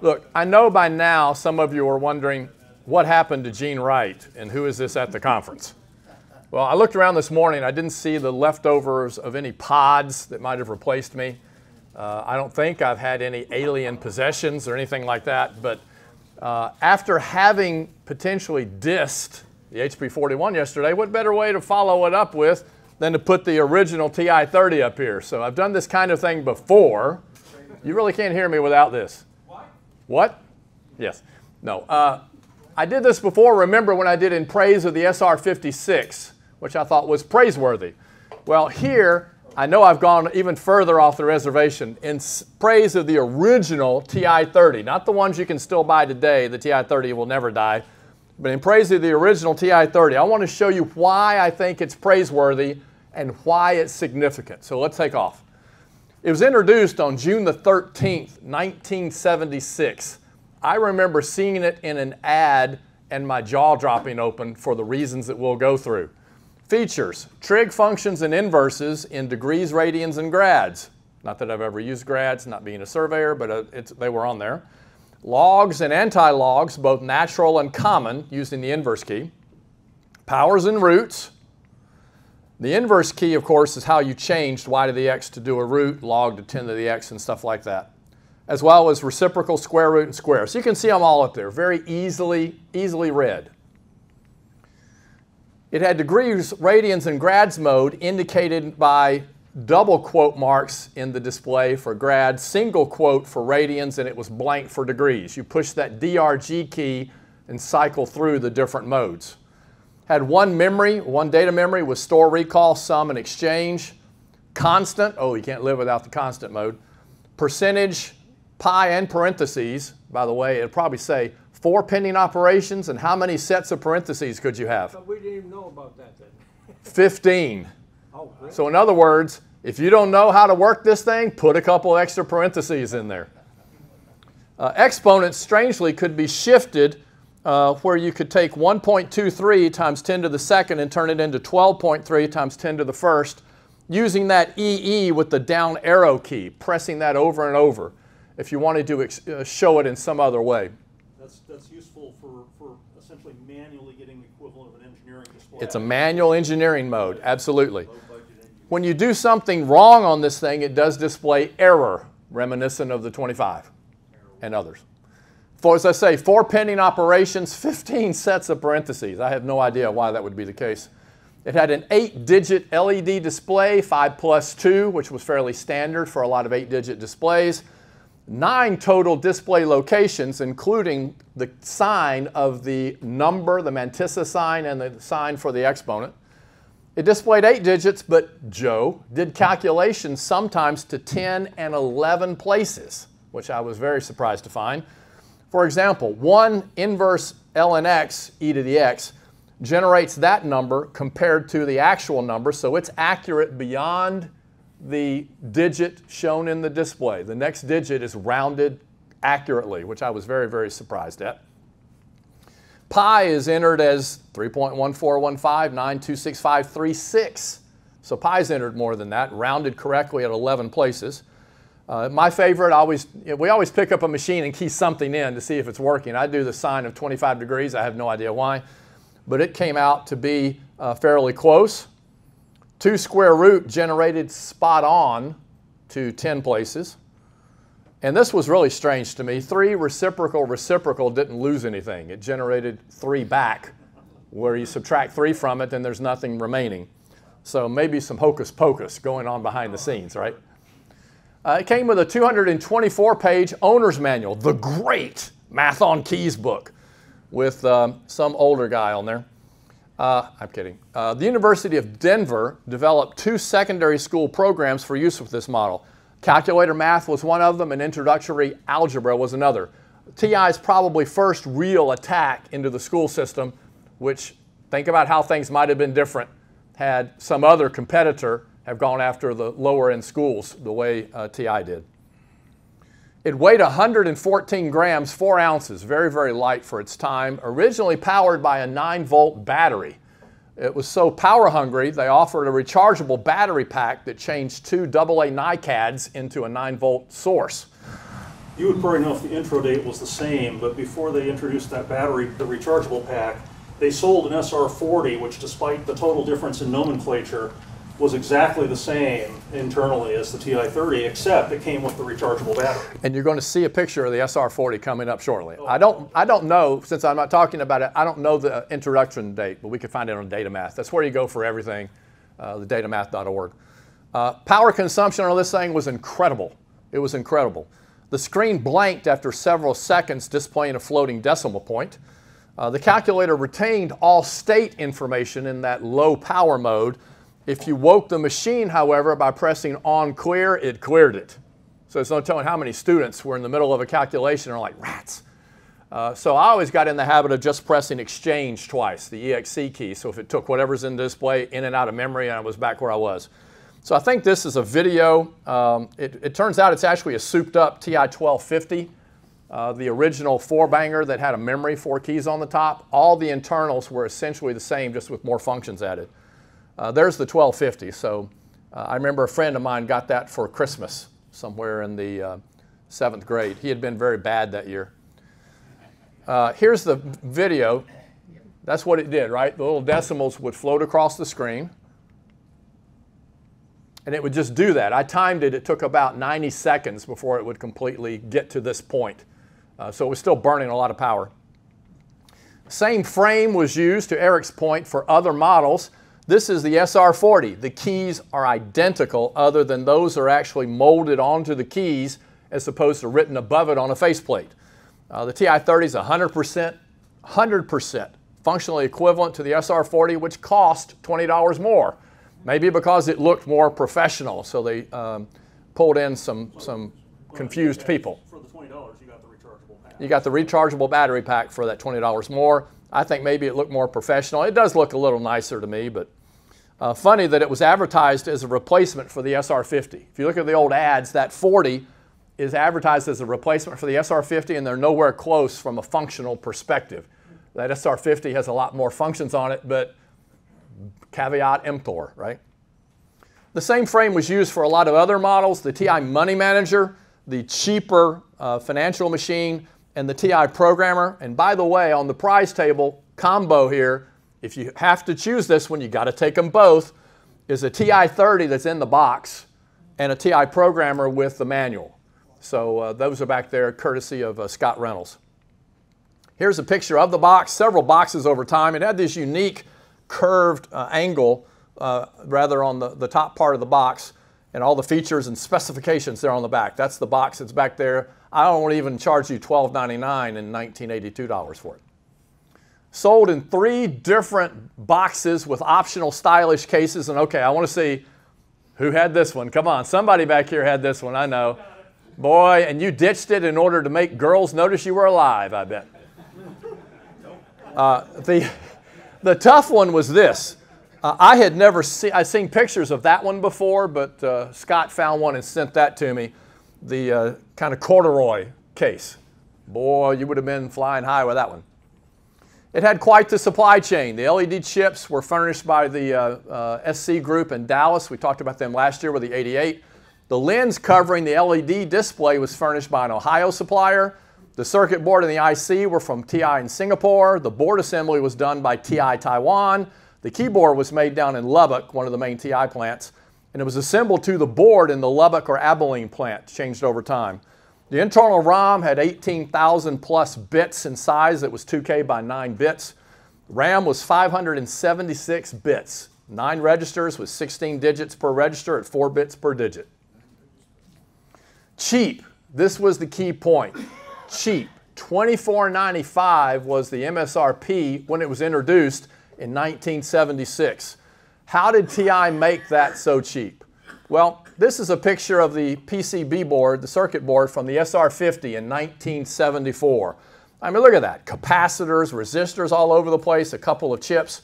Look, I know by now some of you are wondering what happened to Gene Wright and who is this at the conference? Well, I looked around this morning. I didn't see the leftovers of any pods that might have replaced me. Uh, I don't think I've had any alien possessions or anything like that. But uh, after having potentially dissed the HP 41 yesterday, what better way to follow it up with than to put the original TI 30 up here? So I've done this kind of thing before. You really can't hear me without this. What? Yes. No. Uh, I did this before, remember, when I did in praise of the SR 56 which I thought was praiseworthy. Well, here, I know I've gone even further off the reservation in praise of the original TI 30, not the ones you can still buy today. The TI 30 will never die. But in praise of the original TI 30, I want to show you why I think it's praiseworthy and why it's significant. So let's take off. It was introduced on June the 13th, 1976. I remember seeing it in an ad and my jaw dropping open for the reasons that we'll go through. Features, trig functions and inverses in degrees, radians, and grads. Not that I've ever used grads, not being a surveyor, but uh, they were on there. Logs and anti-logs, both natural and common, using the inverse key. Powers and roots. The inverse key, of course, is how you changed y to the x to do a root, log to 10 to the x, and stuff like that. As well as reciprocal, square root, and square. So you can see them all up there, very easily, easily read. It had degrees, radians, and grads mode indicated by double quote marks in the display for grads, single quote for radians, and it was blank for degrees. You push that DRG key and cycle through the different modes. Had one memory, one data memory with store, recall, sum, and exchange. Constant, oh, you can't live without the constant mode. Percentage, pi, and parentheses. By the way, it'd probably say four pending operations, and how many sets of parentheses could you have? But we didn't even know about that then. 15. Oh, really? So in other words, if you don't know how to work this thing, put a couple extra parentheses in there. Uh, exponents, strangely, could be shifted uh, where you could take 1.23 times 10 to the second and turn it into 12.3 times 10 to the first using that EE with the down arrow key, pressing that over and over if you wanted to uh, show it in some other way that's, that's useful for, for essentially manually getting the equivalent of an engineering display. It's a manual engineering mode, absolutely. When you do something wrong on this thing, it does display error, reminiscent of the 25 and others. For, as I say, four pending operations, 15 sets of parentheses. I have no idea why that would be the case. It had an eight digit LED display, 5 plus 2, which was fairly standard for a lot of eight digit displays nine total display locations, including the sign of the number, the mantissa sign, and the sign for the exponent. It displayed eight digits, but Joe did calculations sometimes to 10 and 11 places, which I was very surprised to find. For example, one inverse ln x e to the x generates that number compared to the actual number, so it's accurate beyond the digit shown in the display. The next digit is rounded accurately, which I was very, very surprised at. Pi is entered as 3.1415926536. So pi is entered more than that, rounded correctly at 11 places. Uh, my favorite, always, we always pick up a machine and key something in to see if it's working. I do the sine of 25 degrees. I have no idea why. But it came out to be uh, fairly close. 2 square root generated spot on to 10 places. And this was really strange to me. 3 reciprocal reciprocal didn't lose anything. It generated 3 back. Where you subtract 3 from it, then there's nothing remaining. So maybe some hocus pocus going on behind the scenes, right? Uh, it came with a 224 page owner's manual, the great Math on Keys book, with um, some older guy on there. Uh, I'm kidding. Uh, the University of Denver developed two secondary school programs for use with this model. Calculator math was one of them, and introductory algebra was another. TI's probably first real attack into the school system, which think about how things might have been different had some other competitor have gone after the lower end schools the way uh, TI did. It weighed 114 grams, 4 ounces, very, very light for its time, originally powered by a 9 volt battery. It was so power hungry, they offered a rechargeable battery pack that changed two AA NiCads into a 9 volt source. You would probably know if the intro date was the same, but before they introduced that battery, the rechargeable pack, they sold an SR40, which despite the total difference in nomenclature, was exactly the same internally as the TI-30, except it came with the rechargeable battery. And you're going to see a picture of the SR-40 coming up shortly. I don't, I don't know, since I'm not talking about it, I don't know the introduction date, but we can find it on Datamath. That's where you go for everything, uh, the datamath.org. Uh, power consumption on this thing was incredible. It was incredible. The screen blanked after several seconds, displaying a floating decimal point. Uh, the calculator retained all state information in that low power mode, if you woke the machine, however, by pressing on clear, it cleared it. So it's no telling how many students were in the middle of a calculation and are like, rats. Uh, so I always got in the habit of just pressing exchange twice, the EXC key. So if it took whatever's in display in and out of memory, and I was back where I was. So I think this is a video. Um, it, it, turns out it's actually a souped up TI-1250, uh, the original four banger that had a memory four keys on the top. All the internals were essentially the same, just with more functions added. Uh, there's the 1250. So uh, I remember a friend of mine got that for Christmas somewhere in the uh, seventh grade. He had been very bad that year. Uh, here's the video. That's what it did, right? The little decimals would float across the screen. And it would just do that. I timed it. It took about 90 seconds before it would completely get to this point. Uh, so it was still burning a lot of power. Same frame was used, to Eric's point, for other models. This is the SR40. The keys are identical other than those are actually molded onto the keys as opposed to written above it on a faceplate. Uh, the TI-30 is 100%, 100% functionally equivalent to the SR40, which cost $20 more. Maybe because it looked more professional, so they um, pulled in some, some confused people. For the $20, you got the rechargeable pack. You got the rechargeable battery pack for that $20 more. I think maybe it looked more professional. It does look a little nicer to me, but uh, funny that it was advertised as a replacement for the SR50. If you look at the old ads, that 40 is advertised as a replacement for the SR50, and they're nowhere close from a functional perspective. That SR50 has a lot more functions on it, but caveat emptor, right? The same frame was used for a lot of other models, the TI Money Manager, the cheaper uh, financial machine, and the TI programmer. And by the way, on the prize table combo here, if you have to choose this one, you got to take them both, is a TI-30 that's in the box and a TI programmer with the manual. So uh, those are back there courtesy of uh, Scott Reynolds. Here's a picture of the box, several boxes over time. It had this unique curved uh, angle uh, rather on the, the top part of the box and all the features and specifications there on the back. That's the box that's back there. I don't even charge you $12.99 and $1982 for it. Sold in three different boxes with optional stylish cases. And okay, I want to see who had this one. Come on, somebody back here had this one, I know. Boy, and you ditched it in order to make girls notice you were alive, I bet. Uh, the, the tough one was this. Uh, I had never seen, I'd seen pictures of that one before, but uh, Scott found one and sent that to me. The uh, kind of corduroy case. Boy, you would have been flying high with that one. It had quite the supply chain. The LED chips were furnished by the uh, uh, SC Group in Dallas. We talked about them last year with the 88. The lens covering the LED display was furnished by an Ohio supplier. The circuit board and the IC were from TI in Singapore. The board assembly was done by TI Taiwan. The keyboard was made down in Lubbock, one of the main TI plants, and it was assembled to the board in the Lubbock or Abilene plant, changed over time. The internal ROM had 18,000 plus bits in size. It was 2K by 9 bits. RAM was 576 bits. Nine registers with 16 digits per register at 4 bits per digit. Cheap. This was the key point. Cheap. $24.95 was the MSRP when it was introduced in 1976. How did TI make that so cheap? Well, this is a picture of the PCB board, the circuit board from the SR50 in 1974. I mean, look at that. Capacitors, resistors all over the place, a couple of chips.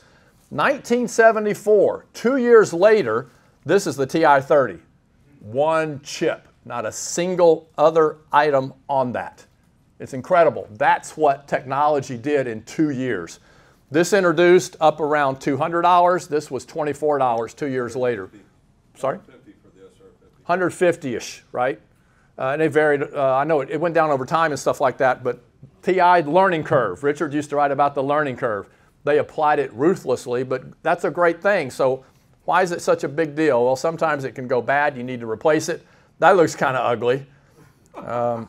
1974, two years later, this is the TI-30. One chip, not a single other item on that. It's incredible. That's what technology did in two years. This introduced up around $200. This was $24 two years later. Sorry? 150-ish, right? Uh, and they varied, uh, I know it, it went down over time and stuff like that, but TI learning curve. Richard used to write about the learning curve. They applied it ruthlessly, but that's a great thing. So why is it such a big deal? Well, sometimes it can go bad. You need to replace it. That looks kind of ugly. Um,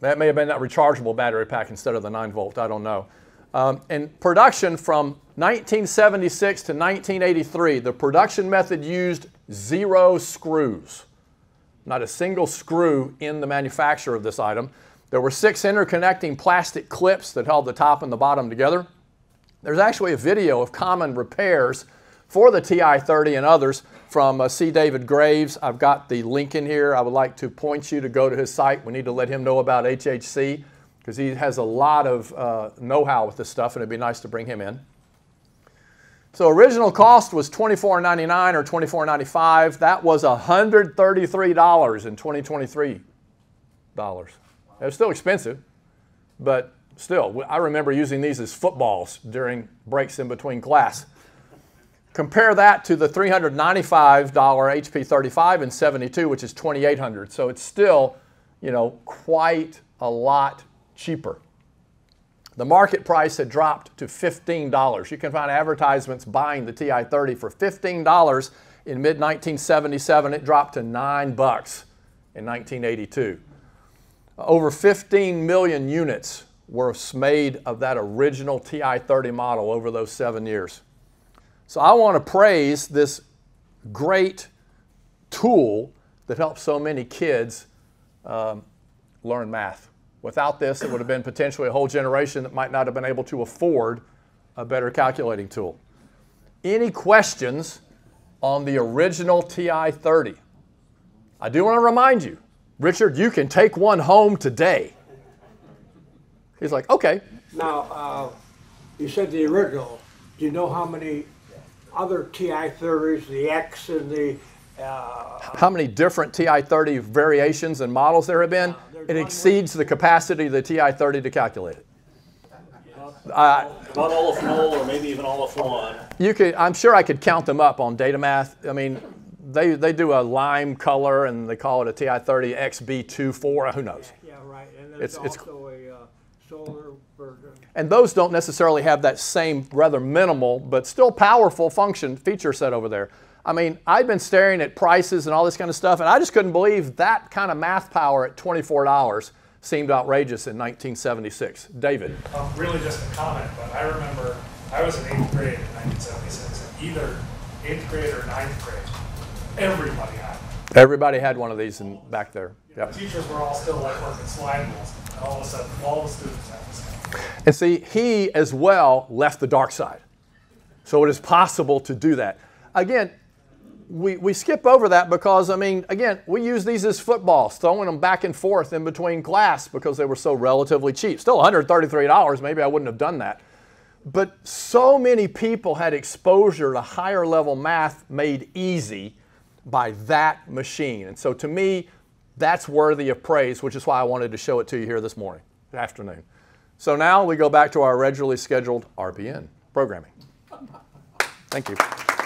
that may have been that rechargeable battery pack instead of the 9 volt. I don't know. Um, and production from 1976 to 1983, the production method used zero screws. Not a single screw in the manufacture of this item. There were six interconnecting plastic clips that held the top and the bottom together. There's actually a video of common repairs for the TI-30 and others from uh, C. David Graves. I've got the link in here. I would like to point you to go to his site. We need to let him know about HHC because he has a lot of uh, know-how with this stuff and it'd be nice to bring him in. So original cost was $24.99 or $24.95. That was $133 in 2023 dollars. It was still expensive, but still, I remember using these as footballs during breaks in between class. Compare that to the $395 HP 35 and 72, which is 2800 So it's still, you know, quite a lot cheaper. The market price had dropped to $15. You can find advertisements buying the TI-30 for $15 in mid-1977. It dropped to 9 bucks in 1982. Over 15 million units were made of that original TI-30 model over those seven years. So I want to praise this great tool that helps so many kids um, learn math. Without this, it would have been potentially a whole generation that might not have been able to afford a better calculating tool. Any questions on the original TI-30? I do want to remind you, Richard, you can take one home today. He's like, okay. Now, uh, you said the original. Do you know how many other TI-30s, the X and the how many different TI-30 variations and models there have been? It exceeds the capacity of the TI-30 to calculate it. Uh, About all of null, or maybe even all of one. You could, I'm sure I could count them up on Datamath. I mean, they, they do a lime color and they call it a TI-30 XB24, who knows? Yeah, right. And there's it's, also it's, a uh, solar version. And those don't necessarily have that same rather minimal but still powerful function feature set over there. I mean, I'd been staring at prices and all this kind of stuff, and I just couldn't believe that kind of math power at $24 seemed outrageous in 1976. David. Um, really just a comment, but I remember I was in eighth grade in 1976, and either eighth grade or ninth grade, everybody had one. Everybody had one of these in, back there. Yep. The teachers were all still like working slide rules, and all of a sudden, all the students had this. And see, he as well left the dark side. So it is possible to do that. Again, we, we skip over that because, I mean, again, we use these as footballs, throwing them back and forth in between class because they were so relatively cheap. Still $133, maybe I wouldn't have done that. But so many people had exposure to higher level math made easy by that machine. And so to me, that's worthy of praise, which is why I wanted to show it to you here this morning, afternoon. So now we go back to our regularly scheduled RPN programming. Thank you.